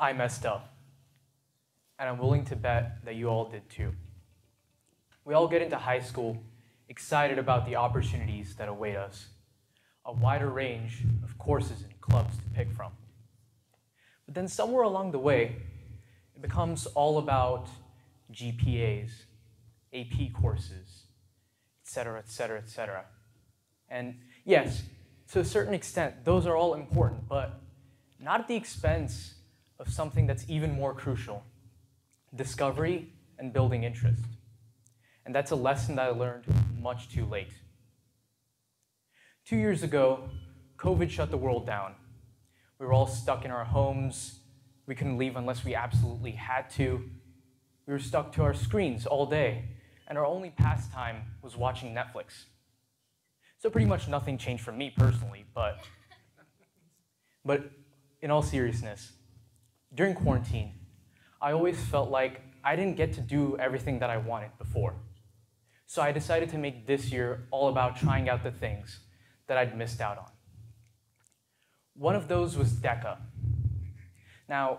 I messed up. And I'm willing to bet that you all did too. We all get into high school excited about the opportunities that await us, a wider range of courses and clubs to pick from. But then somewhere along the way, it becomes all about GPAs, AP courses, et cetera, et cetera, et cetera. And yes, to a certain extent, those are all important, but not at the expense of something that's even more crucial discovery and building interest. And that's a lesson that I learned much too late. Two years ago, COVID shut the world down. We were all stuck in our homes. We couldn't leave unless we absolutely had to. We were stuck to our screens all day, and our only pastime was watching Netflix. So pretty much nothing changed for me personally, but but in all seriousness, during quarantine, I always felt like I didn't get to do everything that I wanted before. So I decided to make this year all about trying out the things that I'd missed out on. One of those was DECA. Now,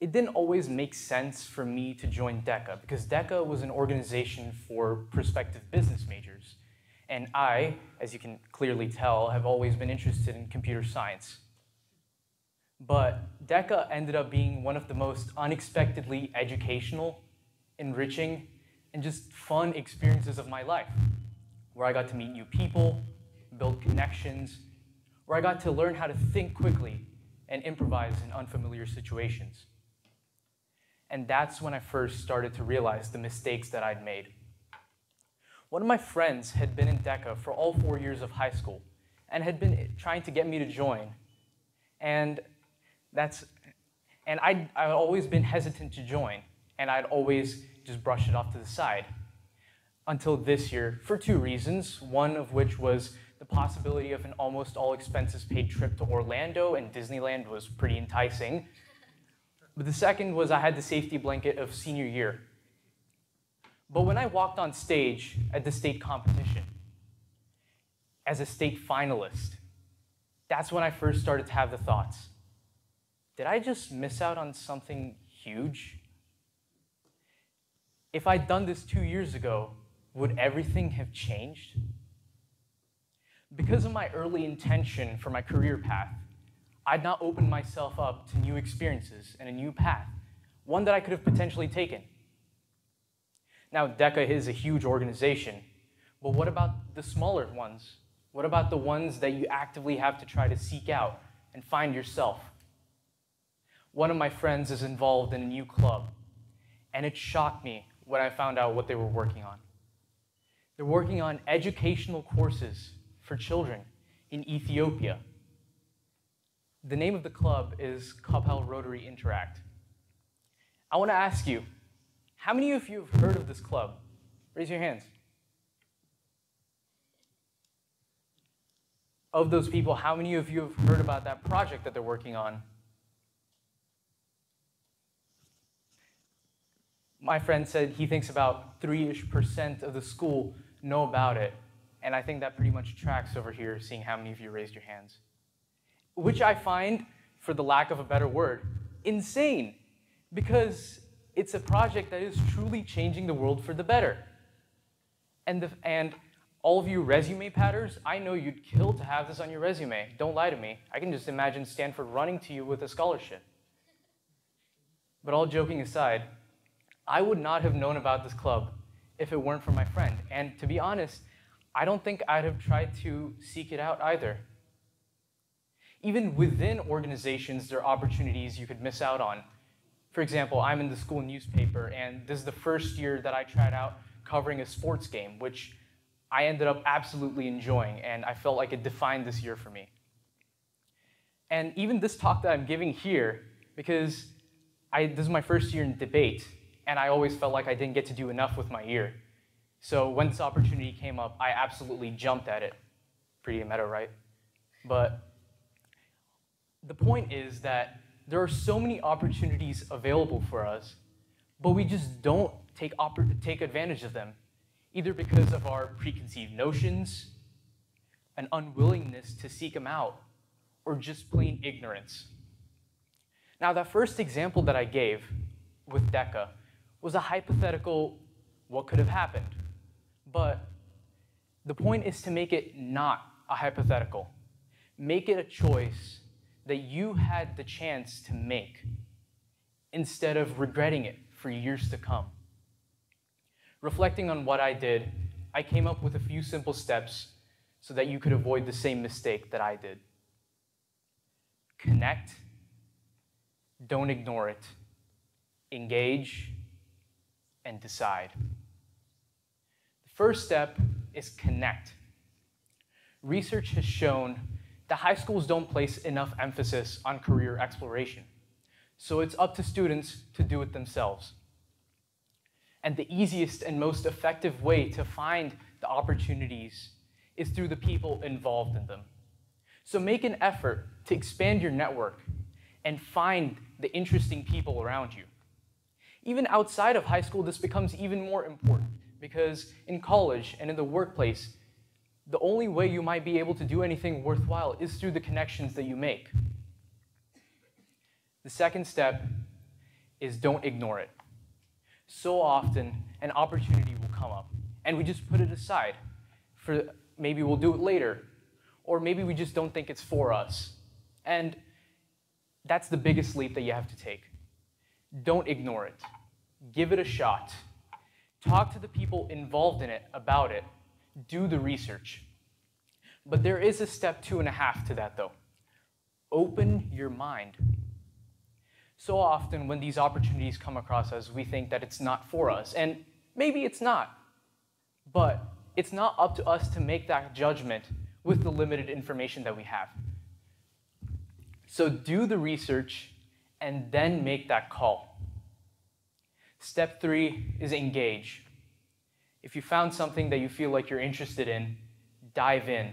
it didn't always make sense for me to join DECA because DECA was an organization for prospective business majors. And I, as you can clearly tell, have always been interested in computer science. But DECA ended up being one of the most unexpectedly educational, enriching, and just fun experiences of my life, where I got to meet new people, build connections, where I got to learn how to think quickly and improvise in unfamiliar situations. And that's when I first started to realize the mistakes that I'd made. One of my friends had been in DECA for all four years of high school and had been trying to get me to join. And that's, and I'd, I'd always been hesitant to join, and I'd always just brush it off to the side until this year for two reasons. One of which was the possibility of an almost all expenses paid trip to Orlando, and Disneyland was pretty enticing. But the second was I had the safety blanket of senior year. But when I walked on stage at the state competition as a state finalist, that's when I first started to have the thoughts did I just miss out on something huge? If I'd done this two years ago, would everything have changed? Because of my early intention for my career path, I'd not opened myself up to new experiences and a new path, one that I could have potentially taken. Now, DECA is a huge organization, but what about the smaller ones? What about the ones that you actively have to try to seek out and find yourself? One of my friends is involved in a new club, and it shocked me when I found out what they were working on. They're working on educational courses for children in Ethiopia. The name of the club is Coppell Rotary Interact. I want to ask you, how many of you have heard of this club? Raise your hands. Of those people, how many of you have heard about that project that they're working on? My friend said he thinks about 3 ish percent of the school know about it. And I think that pretty much tracks over here, seeing how many of you raised your hands. Which I find, for the lack of a better word, insane. Because it's a project that is truly changing the world for the better. And, the, and all of you resume patters, I know you'd kill to have this on your resume. Don't lie to me. I can just imagine Stanford running to you with a scholarship. But all joking aside, I would not have known about this club if it weren't for my friend. And to be honest, I don't think I'd have tried to seek it out either. Even within organizations, there are opportunities you could miss out on for example, I'm in the school newspaper, and this is the first year that I tried out covering a sports game, which I ended up absolutely enjoying, and I felt like it defined this year for me. And even this talk that I'm giving here, because I, this is my first year in debate, and I always felt like I didn't get to do enough with my ear. So when this opportunity came up, I absolutely jumped at it. Pretty meta, right? But the point is that there are so many opportunities available for us, but we just don't take, take advantage of them, either because of our preconceived notions, an unwillingness to seek them out, or just plain ignorance. Now, that first example that I gave with DECA was a hypothetical what could have happened. But the point is to make it not a hypothetical. Make it a choice that you had the chance to make instead of regretting it for years to come. Reflecting on what I did, I came up with a few simple steps so that you could avoid the same mistake that I did. Connect, don't ignore it, engage, and decide. The first step is connect. Research has shown that high schools don't place enough emphasis on career exploration. So it's up to students to do it themselves. And the easiest and most effective way to find the opportunities is through the people involved in them. So make an effort to expand your network and find the interesting people around you. Even outside of high school, this becomes even more important because in college and in the workplace, the only way you might be able to do anything worthwhile is through the connections that you make. The second step is don't ignore it. So often, an opportunity will come up, and we just put it aside. For maybe we'll do it later, or maybe we just don't think it's for us. And that's the biggest leap that you have to take. Don't ignore it. Give it a shot. Talk to the people involved in it about it do the research. But there is a step two and a half to that, though. Open your mind. So often, when these opportunities come across us, we think that it's not for us. And maybe it's not. But it's not up to us to make that judgment with the limited information that we have. So do the research and then make that call. Step three is engage. If you found something that you feel like you're interested in, dive in.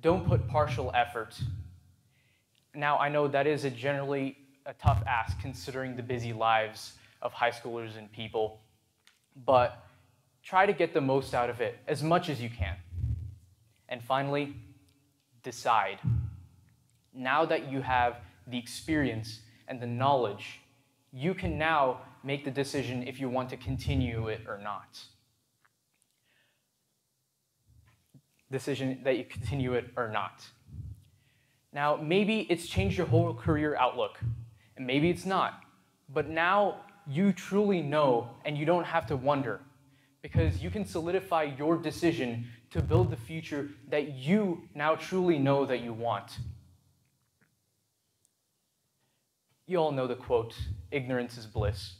Don't put partial effort. Now, I know that is a generally a tough ask considering the busy lives of high schoolers and people, but try to get the most out of it as much as you can. And finally, decide. Now that you have the experience and the knowledge, you can now make the decision if you want to continue it or not. decision that you continue it or not. Now, maybe it's changed your whole career outlook, and maybe it's not. But now you truly know, and you don't have to wonder, because you can solidify your decision to build the future that you now truly know that you want. You all know the quote, ignorance is bliss.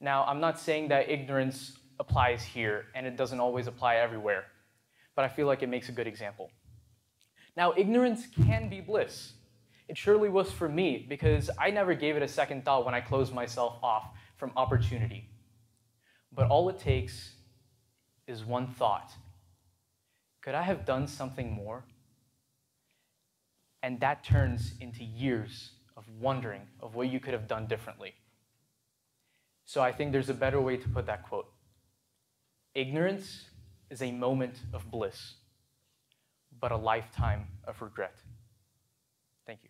Now, I'm not saying that ignorance applies here, and it doesn't always apply everywhere but I feel like it makes a good example. Now, ignorance can be bliss. It surely was for me because I never gave it a second thought when I closed myself off from opportunity. But all it takes is one thought Could I have done something more? And that turns into years of wondering of what you could have done differently. So I think there's a better way to put that quote. Ignorance is a moment of bliss, but a lifetime of regret. Thank you.